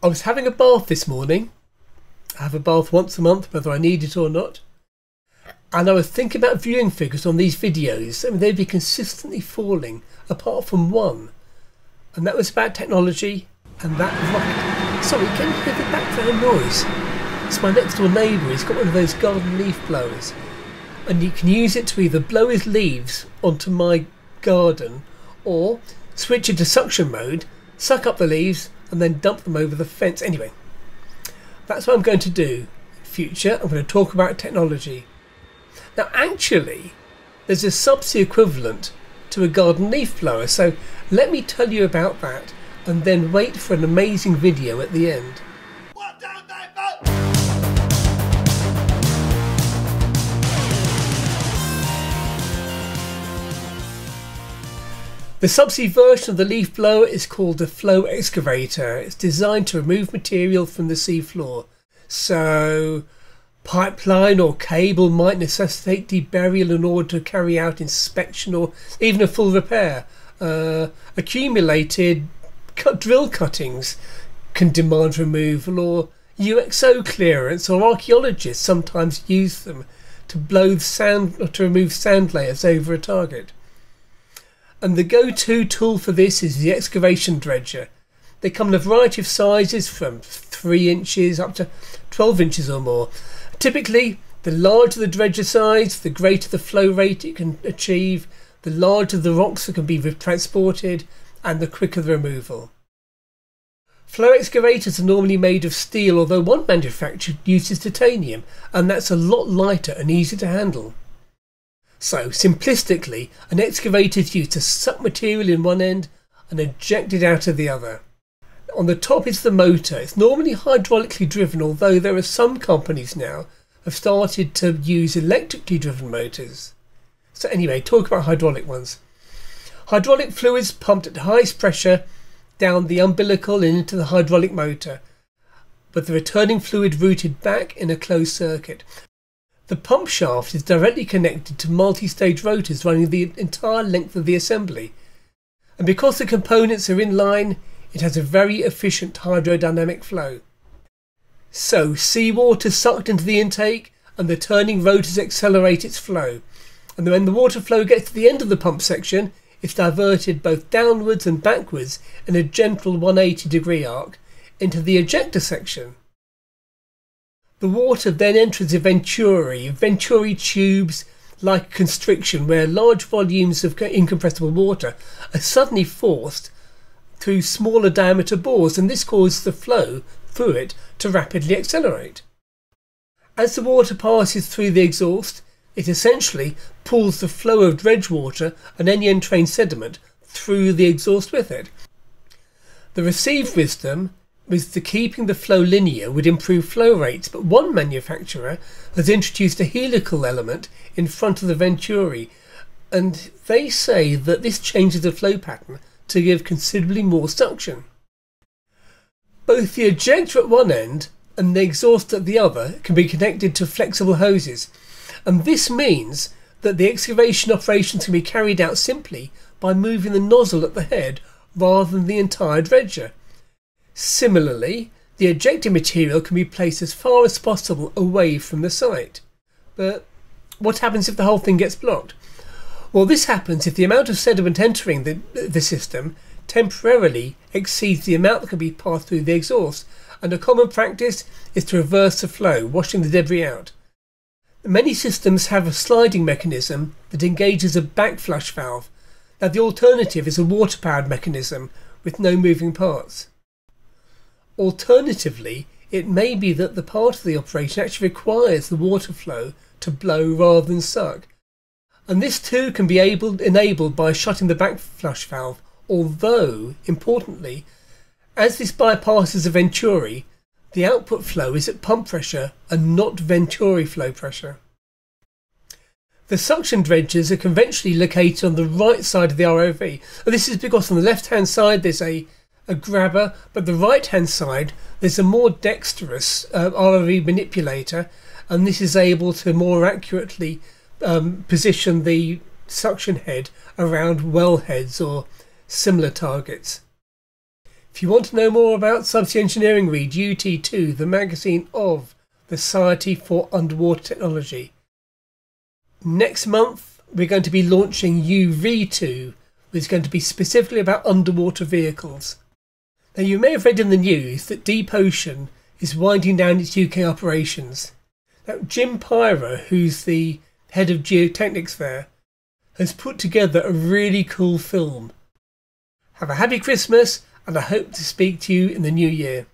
I was having a bath this morning. I have a bath once a month, whether I need it or not. And I was thinking about viewing figures on these videos. I mean, they'd be consistently falling, apart from one. And that was about technology and that rocket. Sorry, can you hear the background noise? It's my next door neighbour. He's got one of those garden leaf blowers. And you can use it to either blow his leaves onto my garden or switch it to suction mode, suck up the leaves, and then dump them over the fence. Anyway, that's what I'm going to do. In future, I'm going to talk about technology. Now, actually, there's a subsea equivalent to a garden leaf blower, so let me tell you about that and then wait for an amazing video at the end. The subsea version of the leaf blower is called the flow excavator. It's designed to remove material from the seafloor. So, pipeline or cable might necessitate deburial in order to carry out inspection or even a full repair. Uh, accumulated cut drill cuttings can demand removal or UXO clearance or archaeologists sometimes use them to blow sand or to remove sand layers over a target. And the go-to tool for this is the excavation dredger. They come in a variety of sizes from 3 inches up to 12 inches or more. Typically, the larger the dredger size, the greater the flow rate it can achieve, the larger the rocks that can be transported, and the quicker the removal. Flow excavators are normally made of steel, although one manufacturer uses titanium, and that's a lot lighter and easier to handle. So, simplistically, an excavator is used to suck material in one end and eject it out of the other. On the top is the motor. It's normally hydraulically driven, although there are some companies now have started to use electrically driven motors. So anyway, talk about hydraulic ones. Hydraulic fluids pumped at highest pressure down the umbilical and into the hydraulic motor, but the returning fluid routed back in a closed circuit. The pump shaft is directly connected to multi-stage rotors running the entire length of the assembly. And because the components are in line, it has a very efficient hydrodynamic flow. So seawater sucked into the intake and the turning rotors accelerate its flow. And when the water flow gets to the end of the pump section, it's diverted both downwards and backwards in a gentle 180 degree arc into the ejector section. The water then enters a venturi, venturi tubes like constriction where large volumes of incompressible water are suddenly forced through smaller diameter bores and this causes the flow through it to rapidly accelerate. As the water passes through the exhaust, it essentially pulls the flow of dredge water and any entrained sediment through the exhaust with it. The received wisdom with the keeping the flow linear would improve flow rates, but one manufacturer has introduced a helical element in front of the Venturi, and they say that this changes the flow pattern to give considerably more suction. Both the ejector at one end and the exhaust at the other can be connected to flexible hoses, and this means that the excavation operations can be carried out simply by moving the nozzle at the head rather than the entire dredger. Similarly, the ejected material can be placed as far as possible away from the site. But what happens if the whole thing gets blocked? Well, this happens if the amount of sediment entering the, the system temporarily exceeds the amount that can be passed through the exhaust, and a common practice is to reverse the flow, washing the debris out. Many systems have a sliding mechanism that engages a backflush valve. Now, the alternative is a water powered mechanism with no moving parts. Alternatively, it may be that the part of the operation actually requires the water flow to blow rather than suck. And this too can be able, enabled by shutting the backflush valve, although, importantly, as this bypasses a venturi, the output flow is at pump pressure and not venturi flow pressure. The suction dredges are conventionally located on the right side of the ROV. And this is because on the left hand side there's a a grabber, but the right hand side there's a more dexterous uh, ROV manipulator, and this is able to more accurately um, position the suction head around wellheads or similar targets. If If you want to know more about subsea engineering, read UT2, the magazine of the Society for Underwater Technology. Next month, we're going to be launching UV2, which is going to be specifically about underwater vehicles. Now, you may have read in the news that Deep Ocean is winding down its UK operations. Now, Jim Pyra, who's the head of geotechnics there, has put together a really cool film. Have a happy Christmas, and I hope to speak to you in the new year.